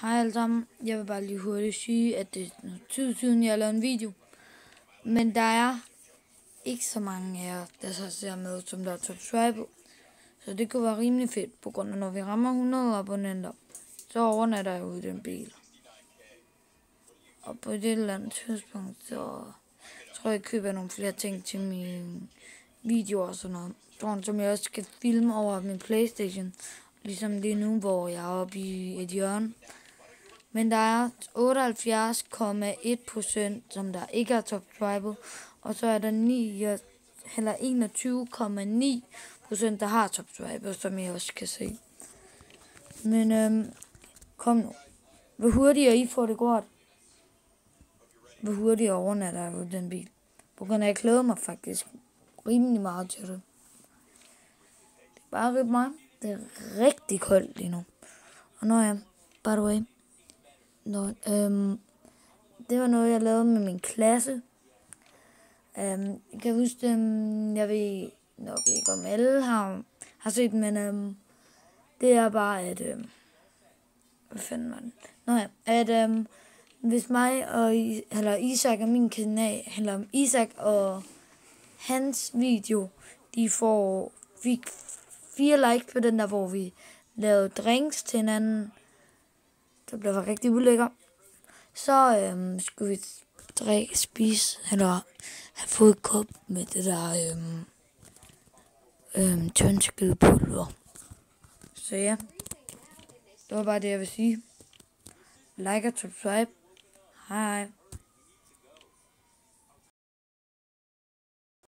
hej alle sammen. Jeg vil bare lige hurtigt sige, at det er noget tid siden, jeg lavede en video. Men der er ikke så mange af jer, der så ser med, som der er subscribet. Så det kunne være rimelig fedt, på grund af når vi rammer 100 abonnenter, så overnatter jeg ude i den bil. Og på et eller andet tidspunkt, så tror jeg, jeg køber nogle flere ting til mine videoer og sådan noget. Sådan, som jeg også skal filme over min Playstation. Ligesom lige nu, hvor jeg er oppe i et hjørne. Men der er 78,1 procent, som der ikke er subscriber. Og så er der 9, eller 21,9 procent, der har subscriber, som jeg også kan se. Men øhm, kom nu. Hvor hurtigere I får det godt, hvor hurtigere overnatter jeg ud den bil. På grund af, at jeg klæder mig faktisk rimelig meget til det. Det er bare rigtig meget. Det er rigtig koldt lige nu. Og når jeg, by the way, når, øhm, det var noget, jeg lavede med min klasse. Øhm, jeg kan huske, øhm, jeg ved nok ikke, om alle har, har set men øhm, det er bare, at, øhm, hvad fanden var den? Nå ja, at øhm, hvis mig og eller Isak og min kanal, eller Isak og hans video, de får fik fire like på den der, hvor vi lavede drinks til hinanden. Det blev rigtig ulækker. Så øhm, skulle vi drikke, spise, eller have fået et kop med det der øhm, øhm, tyndskidepulver. Så ja, det var bare det, jeg vil sige. Like og subscribe. Hej.